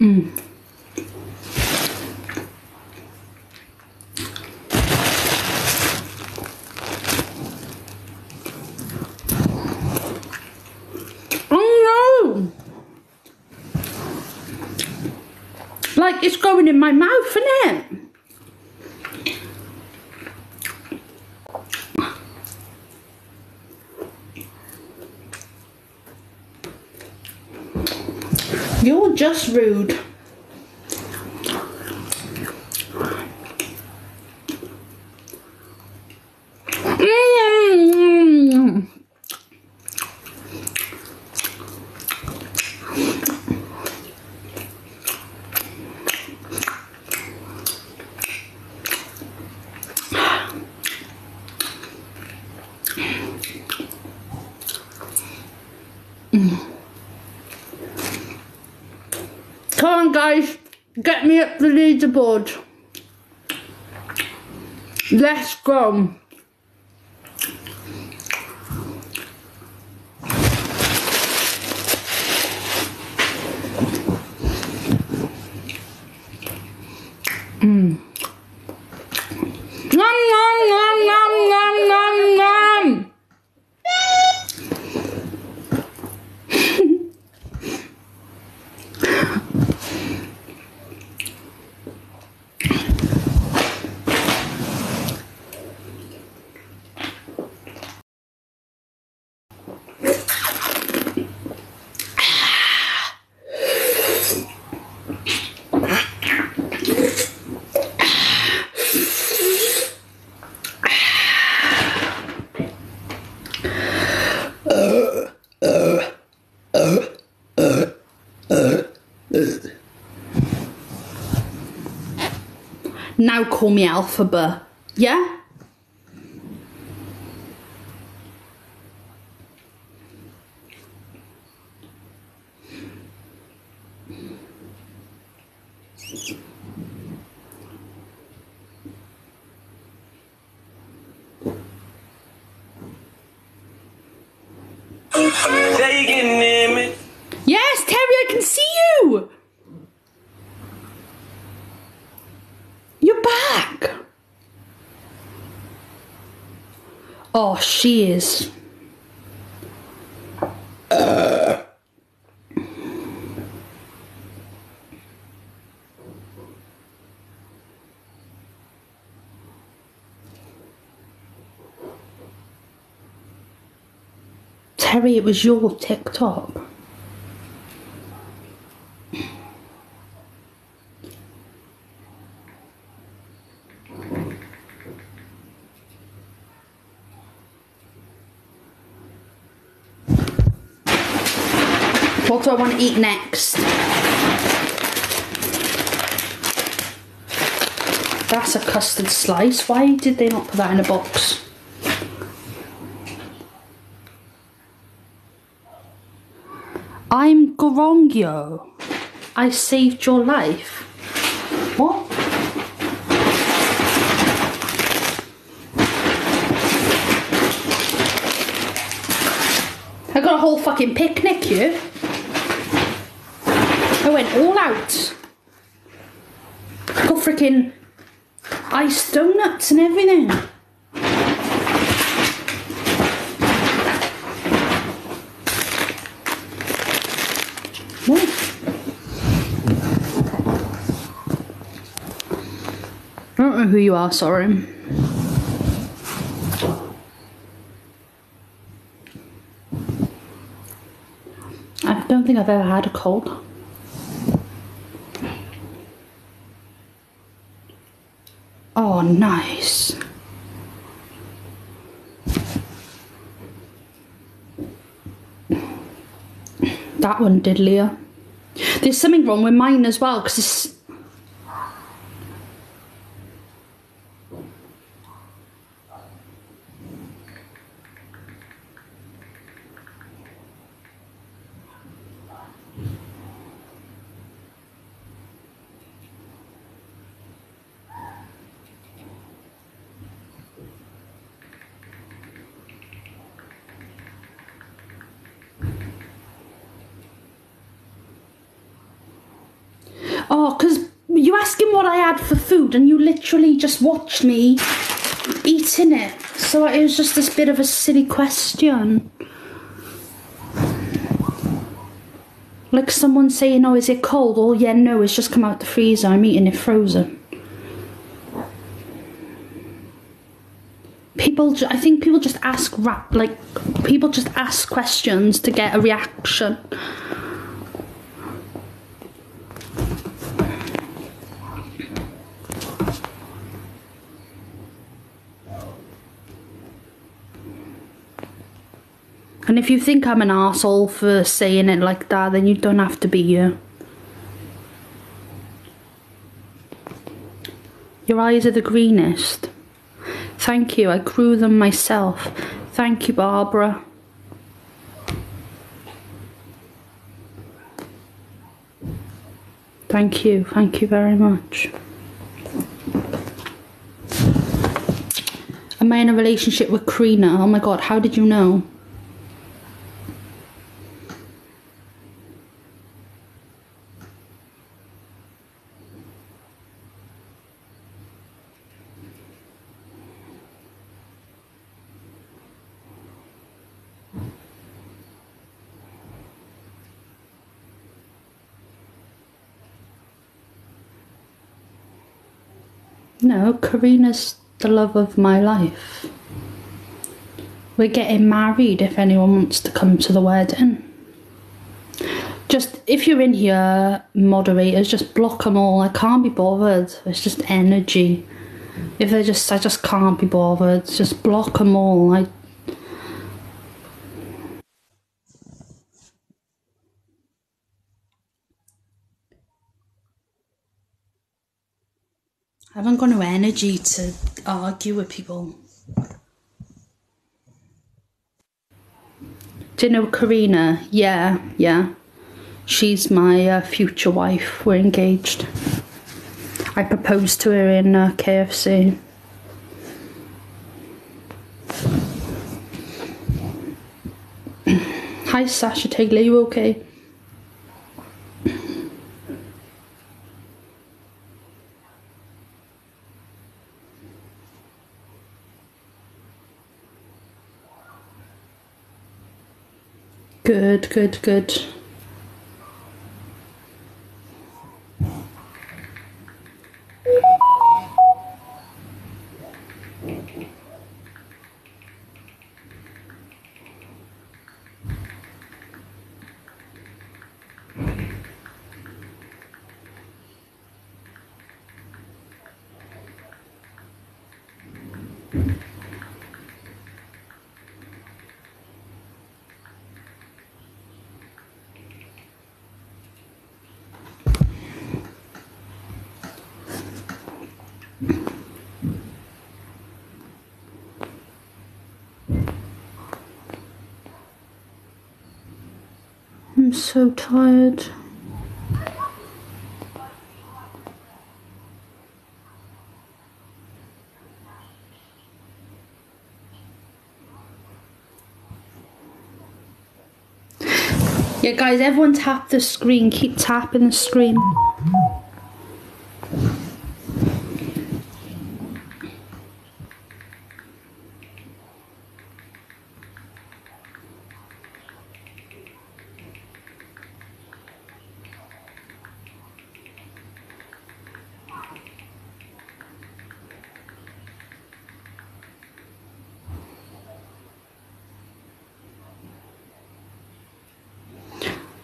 Mm. Oh no! Like it's going in my mouth, isn't it? You're just rude. Mm. Come on, guys, get me up the leaderboard. Let's go. Now call me Alphaba. Yeah? Taking me. Yes, Terry, I can see you! You're back! Oh, she is. Terry, it was your TikTok. What do I want to eat next? That's a custard slice. Why did they not put that in a box? I'm Gorongyo. I saved your life. What? I got a whole fucking picnic here. I went all out. Got freaking iced donuts and everything. I don't know who you are, sorry. I don't think I've ever had a cold. Oh, nice. That one did, Leah. There's something wrong with mine as well because Oh, because you asked him what I had for food and you literally just watched me eating it. So it was just this bit of a silly question. Like someone saying, oh, is it cold? Oh, yeah, no, it's just come out the freezer. I'm eating it frozen. People, I think people just ask rap, like, people just ask questions to get a reaction. And if you think I'm an arsehole for saying it like that, then you don't have to be you. Your eyes are the greenest. Thank you, I grew them myself. Thank you, Barbara. Thank you, thank you very much. Am I in a relationship with Karina? Oh my god, how did you know? No, Karina's the love of my life. We're getting married if anyone wants to come to the wedding. Just, if you're in here, moderators, just block them all. I can't be bothered. It's just energy. If they're just, I just can't be bothered. Just block them all. I. I haven't got no energy to argue with people. Do you know Karina? Yeah, yeah. She's my uh, future wife. We're engaged. I proposed to her in uh, KFC. Hi, Sasha Taylor. You okay? Good, good, good. I'm so tired. Yeah, guys, everyone tap the screen. Keep tapping the screen.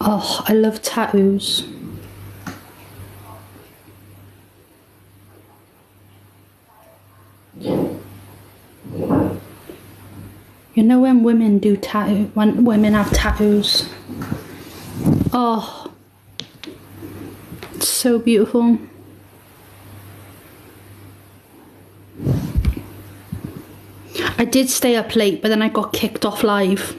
Oh, I love tattoos. You know when women do tattoo, when women have tattoos. Oh, it's so beautiful. I did stay up late, but then I got kicked off live.